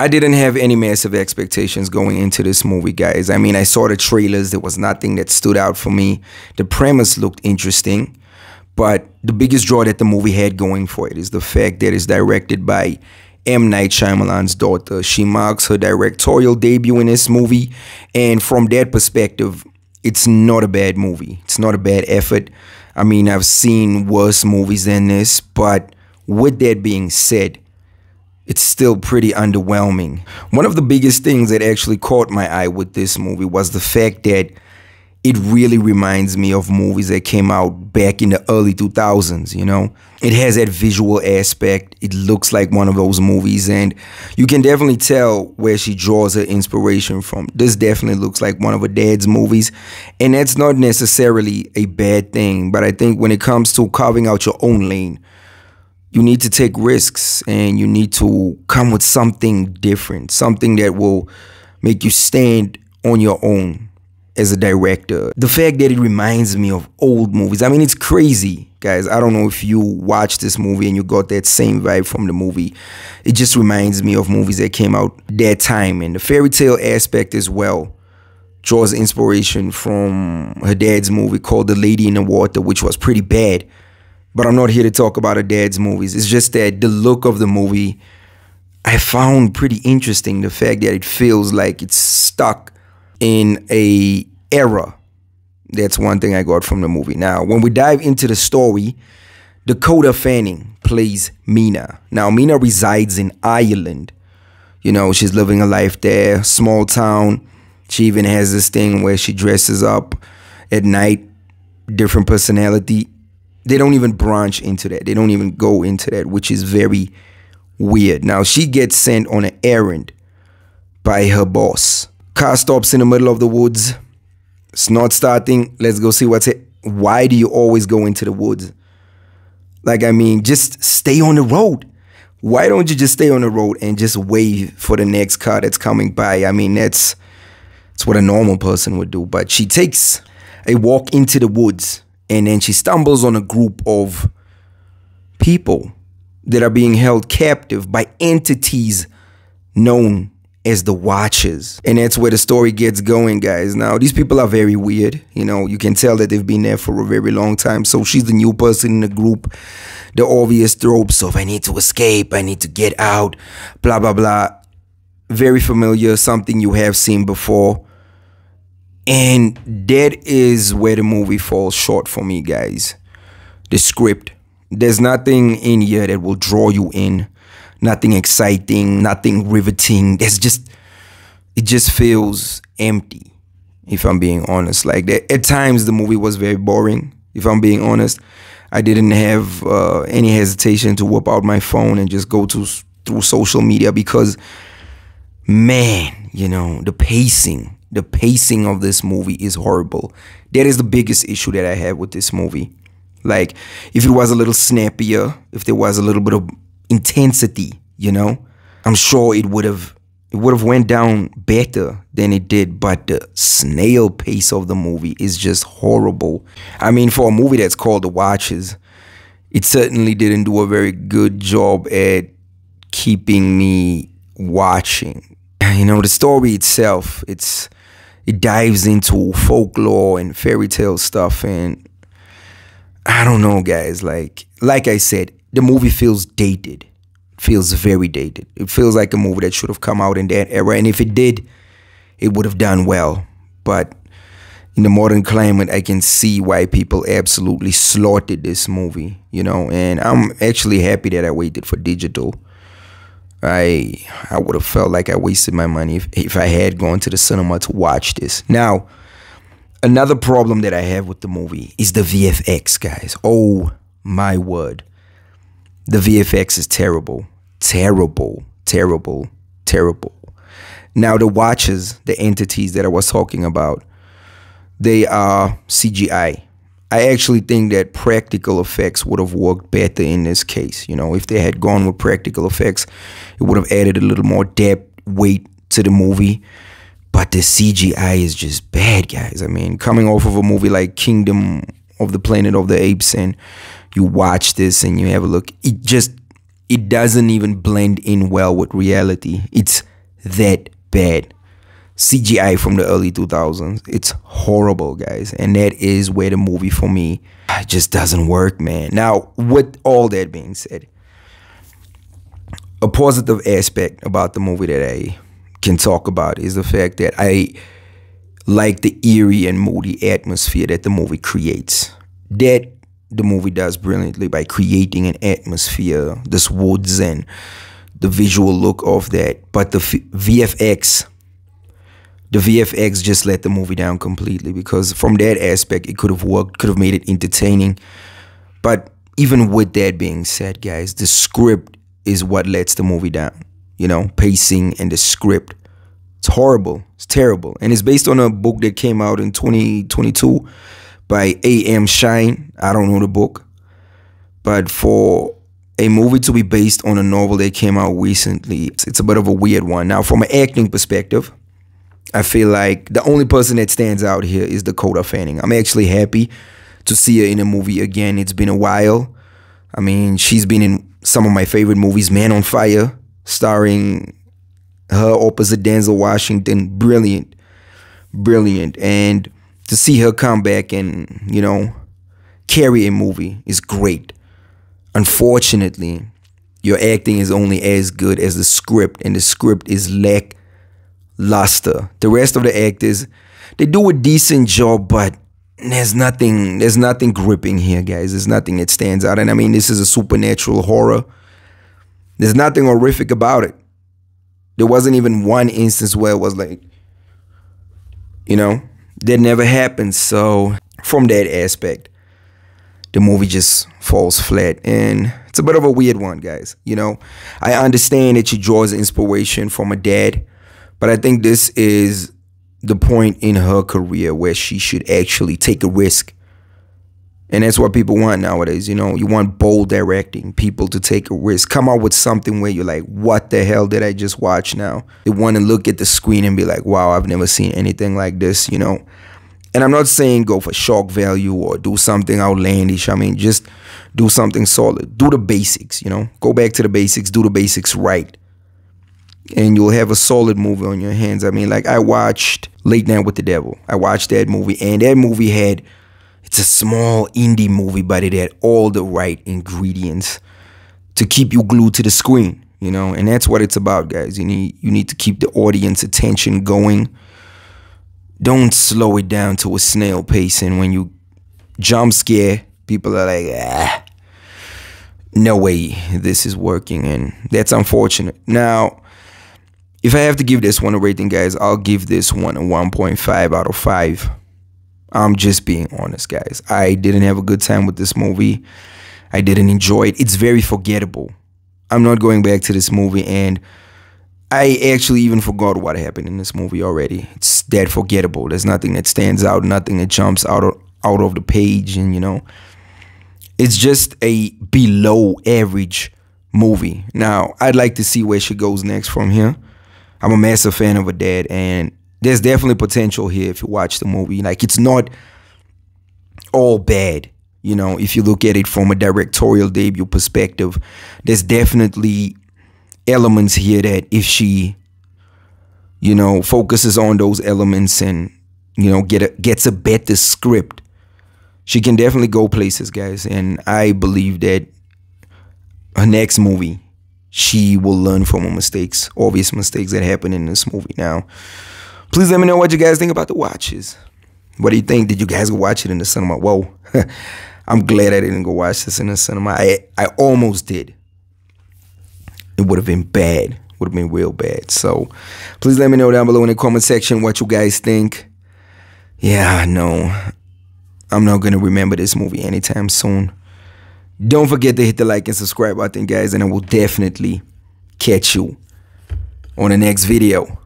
I didn't have any massive expectations going into this movie, guys. I mean, I saw the trailers. There was nothing that stood out for me. The premise looked interesting, but the biggest draw that the movie had going for it is the fact that it's directed by M. Night Shyamalan's daughter. She marks her directorial debut in this movie, and from that perspective, it's not a bad movie. It's not a bad effort. I mean, I've seen worse movies than this, but with that being said, it's still pretty underwhelming. One of the biggest things that actually caught my eye with this movie was the fact that it really reminds me of movies that came out back in the early 2000s, you know? It has that visual aspect. It looks like one of those movies and you can definitely tell where she draws her inspiration from. This definitely looks like one of her dad's movies and that's not necessarily a bad thing, but I think when it comes to carving out your own lane, you need to take risks and you need to come with something different, something that will make you stand on your own as a director. The fact that it reminds me of old movies. I mean, it's crazy, guys. I don't know if you watched this movie and you got that same vibe from the movie. It just reminds me of movies that came out that time and the fairy tale aspect as well draws inspiration from her dad's movie called The Lady in the Water, which was pretty bad. But I'm not here to talk about her dad's movies. It's just that the look of the movie I found pretty interesting. The fact that it feels like it's stuck in a era. That's one thing I got from the movie. Now, when we dive into the story, Dakota Fanning plays Mina. Now, Mina resides in Ireland. You know, she's living a life there, small town. She even has this thing where she dresses up at night, different personality they don't even branch into that. They don't even go into that, which is very weird. Now she gets sent on an errand by her boss. Car stops in the middle of the woods. It's not starting. Let's go see what's it. Why do you always go into the woods? Like I mean, just stay on the road. Why don't you just stay on the road and just wait for the next car that's coming by? I mean, that's that's what a normal person would do. But she takes a walk into the woods and then she stumbles on a group of people that are being held captive by entities known as the Watchers. And that's where the story gets going, guys. Now, these people are very weird. You know, you can tell that they've been there for a very long time. So she's the new person in the group. The obvious tropes of I need to escape, I need to get out, blah, blah, blah. Very familiar, something you have seen before. And that is where the movie falls short for me, guys. The script. There's nothing in here that will draw you in. Nothing exciting, nothing riveting. There's just it just feels empty, if I'm being honest. Like that at times the movie was very boring, if I'm being honest. I didn't have uh, any hesitation to whip out my phone and just go to through social media because man, you know, the pacing the pacing of this movie is horrible. That is the biggest issue that I have with this movie. Like, if it was a little snappier, if there was a little bit of intensity, you know, I'm sure it would have it would have went down better than it did. But the snail pace of the movie is just horrible. I mean, for a movie that's called The Watchers, it certainly didn't do a very good job at keeping me watching. You know, the story itself, it's it dives into folklore and fairy tale stuff and I don't know guys like like I said the movie feels dated. Feels very dated. It feels like a movie that should have come out in that era and if it did it would have done well. But in the modern climate I can see why people absolutely slaughtered this movie you know and I'm actually happy that I waited for digital I I would have felt like I wasted my money if, if I had gone to the cinema to watch this. Now, another problem that I have with the movie is the VFX, guys. Oh my word. The VFX is terrible. Terrible. Terrible. Terrible. Now the watchers, the entities that I was talking about, they are CGI. I actually think that practical effects would have worked better in this case. You know, if they had gone with practical effects, it would have added a little more depth, weight to the movie. But the CGI is just bad, guys. I mean, coming off of a movie like Kingdom of the Planet of the Apes and you watch this and you have a look, it just it doesn't even blend in well with reality. It's that bad. CGI from the early 2000s. It's horrible, guys. And that is where the movie for me just doesn't work, man. Now, with all that being said, a positive aspect about the movie that I can talk about is the fact that I like the eerie and moody atmosphere that the movie creates. That the movie does brilliantly by creating an atmosphere, this woods and the visual look of that. But the VFX, the VFX just let the movie down completely because from that aspect, it could have worked, could have made it entertaining. But even with that being said, guys, the script is what lets the movie down. You know, pacing and the script. It's horrible. It's terrible. And it's based on a book that came out in 2022 by A.M. Shine. I don't know the book. But for a movie to be based on a novel that came out recently, it's, a bit of a weird one. Now, from an acting perspective, I feel like the only person that stands out here is Dakota Fanning. I'm actually happy to see her in a movie again. It's been a while. I mean, she's been in some of my favorite movies, Man on Fire, starring her opposite Denzel Washington. Brilliant. Brilliant. And to see her come back and, you know, carry a movie is great. Unfortunately, your acting is only as good as the script, and the script is lackluster. The rest of the actors, they do a decent job, but there's nothing there's nothing gripping here, guys. There's nothing that stands out. And I mean, this is a supernatural horror. There's nothing horrific about it. There wasn't even one instance where it was like, you know, that never happened. So from that aspect, the movie just falls flat. And it's a bit of a weird one, guys. You know, I understand that she draws inspiration from a dad, but I think this is the point in her career where she should actually take a risk. And that's what people want nowadays. You know, you want bold directing, people to take a risk, come out with something where you're like, what the hell did I just watch now? They want to look at the screen and be like, wow, I've never seen anything like this, you know. And I'm not saying go for shock value or do something outlandish. I mean, just do something solid. Do the basics, you know. Go back to the basics, do the basics right and you'll have a solid movie on your hands. I mean, like I watched Late Night with the Devil. I watched that movie, and that movie had it's a small indie movie, but it had all the right ingredients to keep you glued to the screen. You know, and that's what it's about, guys. You need you need to keep the audience attention going. Don't slow it down to a snail pace, and when you jump scare, people are like, ah, no way, this is working, and that's unfortunate. Now if I have to give this one a rating, guys, I'll give this one a 1.5 out of 5. I'm just being honest, guys. I didn't have a good time with this movie. I didn't enjoy it. It's very forgettable. I'm not going back to this movie and I actually even forgot what happened in this movie already. It's that forgettable. There's nothing that stands out, nothing that jumps out of out of the page and you know. It's just a below average movie. Now, I'd like to see where she goes next from here. I'm a massive fan of a dad, and there's definitely potential here if you watch the movie. Like it's not all bad, you know. If you look at it from a directorial debut perspective, there's definitely elements here that if she, you know, focuses on those elements and you know get a, gets a better script, she can definitely go places, guys. And I believe that her next movie she will learn from her mistakes, obvious mistakes that happen in this movie. Now, please let me know what you guys think about the watchers. What do you think? Did you guys go watch it in the cinema? Whoa. I'm glad I didn't go watch this in the cinema. I I almost did. It would have been bad. Would have been real bad. So please let me know down below in the comment section what you guys think. Yeah, I know. I'm not gonna remember this movie anytime soon. Don't forget to hit the like and subscribe button, guys, and I will definitely catch you on the next video.